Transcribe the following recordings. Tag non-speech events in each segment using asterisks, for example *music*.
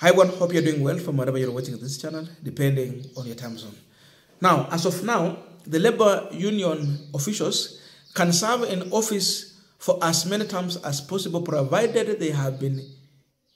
Hi everyone, hope you're doing well from wherever you're watching this channel, depending on your time zone. Now, as of now, the labor union officials can serve in office for as many terms as possible, provided they have been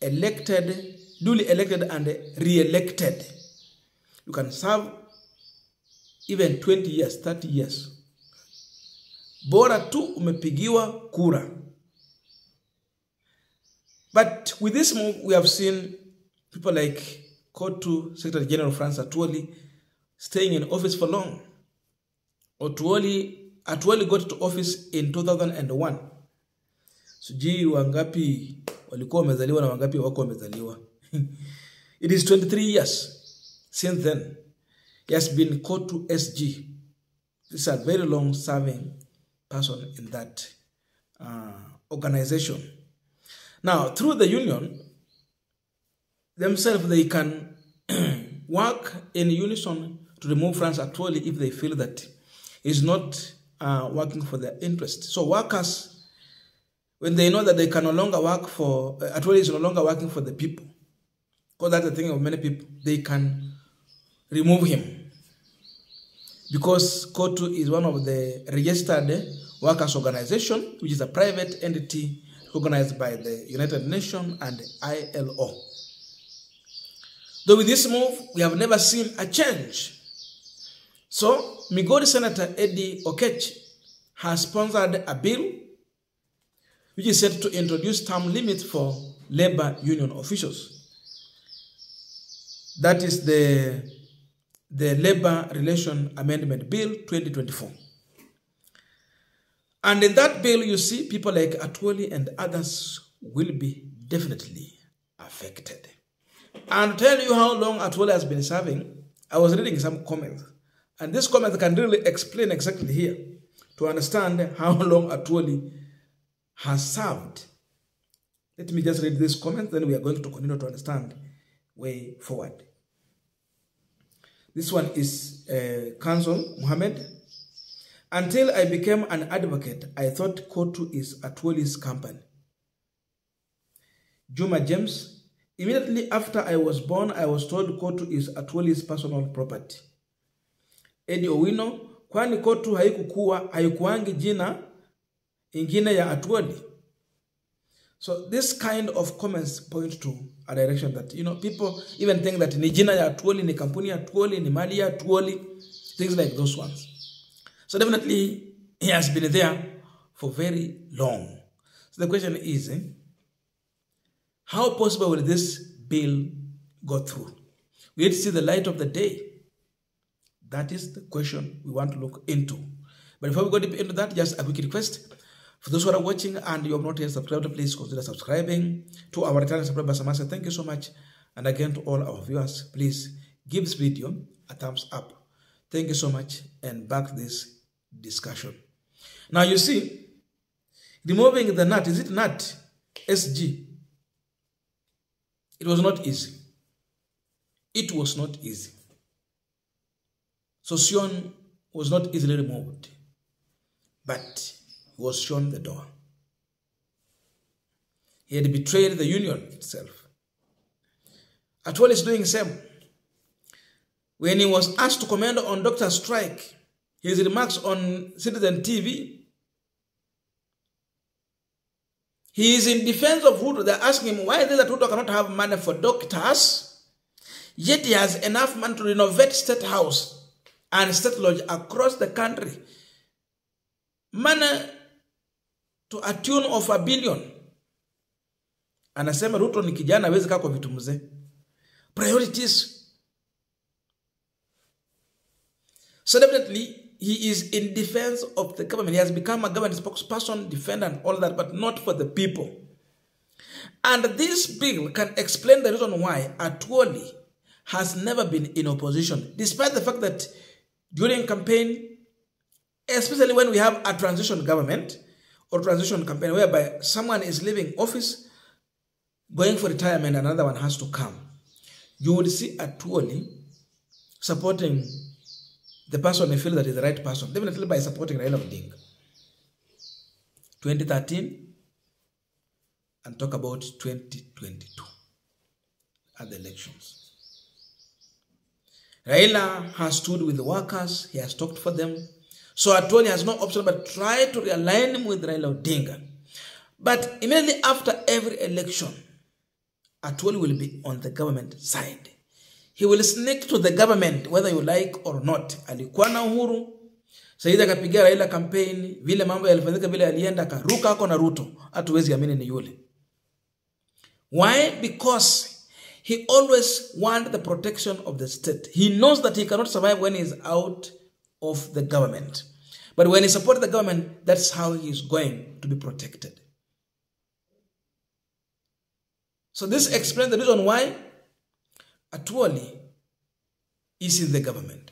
elected, duly elected and re-elected. You can serve even 20 years, 30 years. Bora tu umepigiwa kura. But with this move, we have seen people like Kotu, Secretary General France Atuoli, staying in office for long. Atuoli, Atuoli got to office in 2001. Sijui wangapi walikuwa wamezaliwa na wangapi wako wamezaliwa. *laughs* It is 23 years since then. He has been Kotu SG. This is a very long serving person in that uh, organization. Now, through the union, themselves, they can *clears throat* work in unison to remove France actually if they feel that it's not uh, working for their interest. So workers, when they know that they can no longer work for, uh, actually is no longer working for the people, because that's the thing of many people, they can remove him. Because COTU is one of the registered workers organization, which is a private entity organized by the United Nations and ILO. Though with this move, we have never seen a change. So, Migori Senator Eddie Oketch has sponsored a bill which is set to introduce term limits for labor union officials. That is the, the Labor Relation Amendment Bill 2024. And in that bill, you see people like Atwoli and others will be definitely affected. And to tell you how long Atwoli has been serving, I was reading some comments. And this comment can really explain exactly here to understand how long Atwoli has served. Let me just read this comment, then we are going to continue to understand way forward. This one is uh, Council Muhammad. Until I became an advocate, I thought COTU is Atwoli's company. Juma James, immediately after I was born, I was told Kotu is Atwoli's personal property. Eddie Owino, kwani Kotu haikukua haikuangi jina ingine ya Atwoli. So this kind of comments point to a direction that you know people even think that ni jina ya Atwoli, ni kampuni ya Atwoli, ni mali ya Atwoli, things like those ones. So definitely he has been there for very long. So the question is, eh, how possible will this bill go through? We need to see the light of the day. That is the question we want to look into. But before we go deep into that, just a quick request. For those who are watching and you have not yet subscribed, please consider subscribing. To our returning I say thank you so much. And again, to all our viewers, please give this video a thumbs up. Thank you so much and back this discussion. Now you see, removing the KNUT, is it KNUT? SG. It was not easy. It was not easy. So Sossion was not easily removed, but he was shown the door. He had betrayed the union itself. Atwoli is doing same. When he was asked to comment on Dr. Strike, his remarks on Citizen TV, he is in defense of Ruto. They're asking him, why is it that Ruto cannot have money for doctors, yet he has enough money to renovate State House and State Lodge across the country? Money to a tune of a billion. Anasema Ruto ni kijana, hawezi kaa kwa vitu. Priorities So definitely, he is in defense of the government. He has become a government spokesperson, defender, and all that, but not for the people. And this bill can explain the reason why Atwoli has never been in opposition, despite the fact that during campaign, especially when we have a transition government or transition campaign whereby someone is leaving office, going for retirement, another one has to come. You would see Atwoli supporting the person may feel that is the right person, definitely by supporting Raila Odinga. 2013 and talk about 2022. at the elections. Raila has stood with the workers, he has talked for them. So Atwoli has no option but try to realign him with Raila Odinga. But immediately after every election, Atwoli will be on the government side. He will sneak to the government whether you like or not. Alikuwa na uhuru, saizi akapigia Raila campaign, vile mambo yalifanyika vile alienda akaruka ako na Ruto. Hatuwezi amini ni yule. Why? Because he always want the protection of the state. He knows that he cannot survive when he is out of the government. But when he supports the government, that's how he is going to be protected. So this explains the reason why Atwoli is in the government.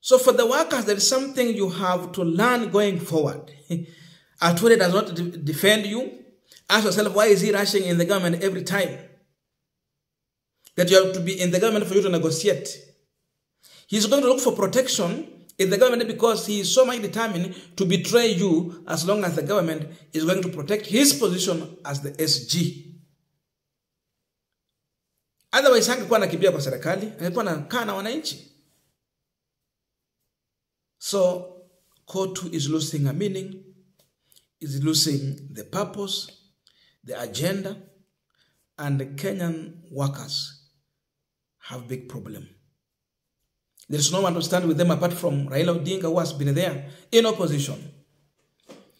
So for the workers, there is something you have to learn going forward. *laughs* Atwoli does not de- defend you. Ask yourself, why is he rushing in the government every time? That you have to be in the government for you to negotiate. He's going to look for protection in the government because he is so much determined to betray you as long as the government is going to protect his position as the SG. Otherwise, hangekuwa anakimbia kwa serikali, angekuwa anakaa na wananchi. So, COTU is losing a meaning, is losing the purpose, the agenda, and the Kenyan workers have big problem. There is no one to stand with them apart from Raila Odinga who has been there in opposition.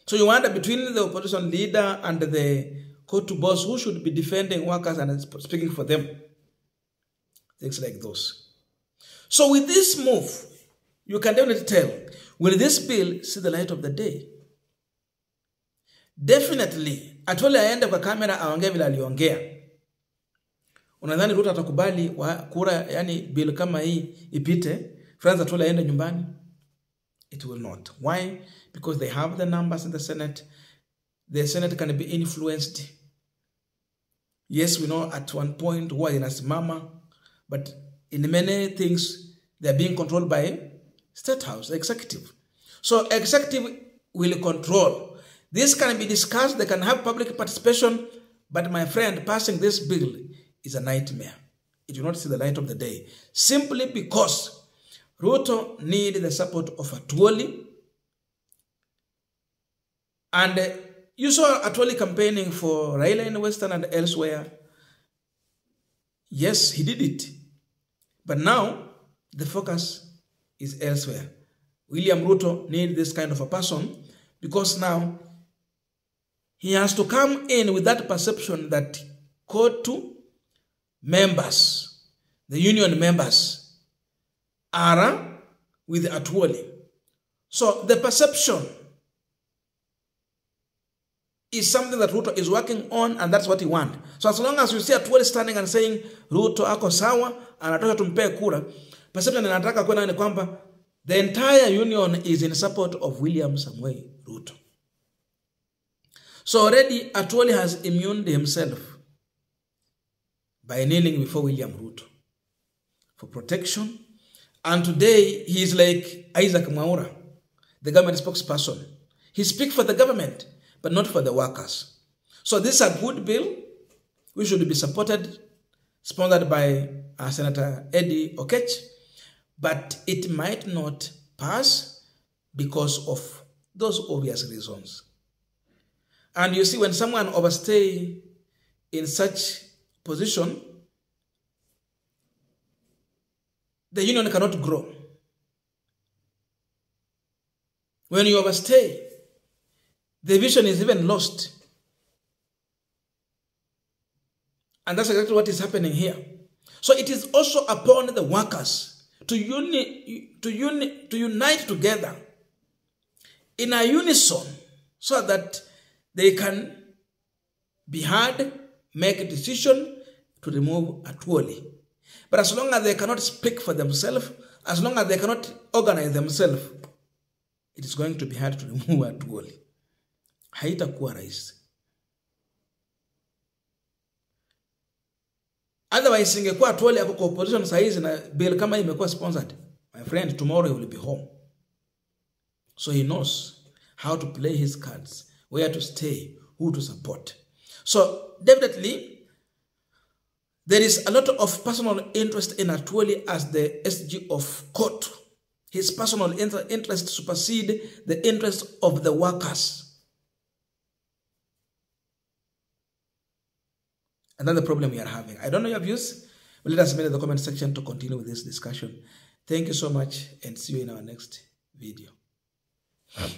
So you wonder between the opposition leader and the COTU boss who should be defending workers and speaking for them. Things like those. So with this move, you can definitely tell, will this bill see the light of the day? Definitely, Atwoli aende kwa kamera aongee vile aliongea. Unadhani Ruto atakubali wa kura, yani bill kama hii ipite, Francis Atwoli aende nyumbani? It will not. Why? Because they have the numbers in the Senate. The Senate can be influenced. Yes, we know at one point huwa inasimama, but in many things they are being controlled by State House, executive. So executive will control. This can be discussed, they can have public participation, but my friend, passing this bill is a nightmare. It will not see the light of the day. Simply because Ruto need the support of Atwoli. And you saw Atwoli campaigning for Raila in Western and elsewhere. Yes, he did it. But now the focus is elsewhere. William Ruto needs this kind of a person because now he has to come in with that perception that COTU members, the union members, are with Atwoli. So the perception is something that Ruto is working on and that's what he want. So as long as you see Atuoli standing and saying Ruto ako sawa, anatoka tumpee kura, perception ninataka kwenda ni kwamba the entire union is in support of William Samuel Ruto. So already Atuoli has immuned himself by kneeling before William Ruto for protection. And today he is like Isaac Mwaura, the government spokesperson. He speaks for the government, but not for the workers. So this is a good bill. We should be supported, sponsored by uh, Senator Eddie Oketch, but it might not pass because of those obvious reasons. And you see, when someone overstay in such position, the union cannot grow. When you overstay, the vision is even lost. And that's exactly what is happening here. So it is also upon the workers to, uni, to, uni, to unite together in a unison so that they can be heard, make a decision to remove Atwoli. But as long as they cannot speak for themselves, as long as they cannot organize themselves, it is going to be hard to *laughs* remove Atwoli. Haitakuwa rahisi. Otherwise, ingekuwa Atwoli ako kwa opposition sahizi na bill kama hii imekuwa sponsored, my friend, tomorrow he will be home. So he knows how to play his cards, where to stay, who to support. So definitely, There is a lot of personal interest in Atwoli as the SG of COTU. His personal interest supersede the interest of the workers. And that's the problem we are having. I don't know your views. But let us know in the comment section to continue with this discussion. Thank you so much and see you in our next video. Um,